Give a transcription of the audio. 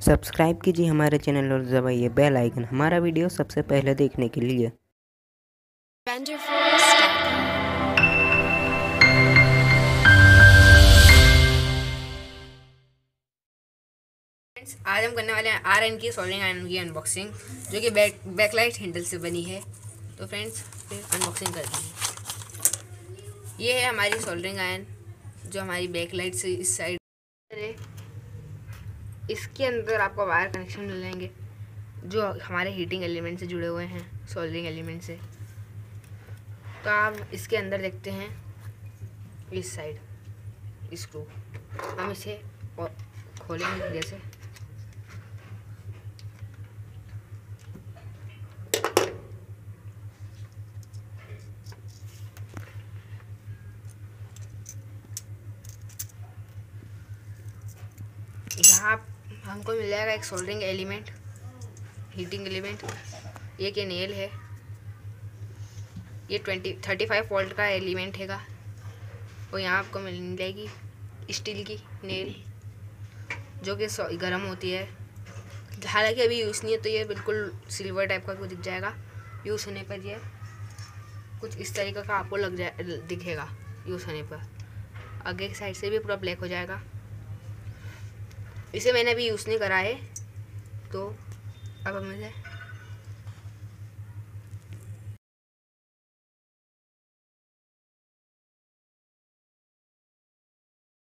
Subscribe कीजिए हमारे channel और दबाइए बेल आइकन हमारा वीडियो सबसे पहले देखने के लिए। आज हम करने वाले हैं आर एन की सोल्डिंग आयरन की अनबॉक्सिंग जो कि बैक बैकलाइट हैंडल से बनी है। तो फ्रेंड्स फिर अनबॉक्सिंग करते हैं। ये है हमारी सोल्डरिंग आयरन जो हमारी बैकलाइट से इस साइड इसके अंदर आपको वायर कनेक्शन मिलेंगे, जो हमारे हीटिंग एलिमेंट से जुड़े हुए हैं सोल्डरिंग एलिमेंट से। तो आप इसके अंदर देखते हैं, इस साइड स्क्रू हम इसे खोलेंगे जैसे यहाँ हमको मिल जाएगा एक सोल्डरिंग एलिमेंट हीटिंग एलिमेंट ये के नेल है। ये ट्वेंटी थर्टी फाइव वोल्ट का एलिमेंट हैगा। और यहाँ आपको मिल जाएगी स्टील की नेल जो कि गर्म होती है। हालाँकि अभी यूज़ नहीं है तो ये बिल्कुल सिल्वर टाइप का कुछ दिख जाएगा। यूज़ होने पर ये कुछ इस तरीके का आपको लग जाए, दिखेगा यूज़ होने पर। आगे की साइड से भी पूरा ब्लैक हो जाएगा। इसे मैंने अभी यूज़ नहीं करा है तो अब हम इसे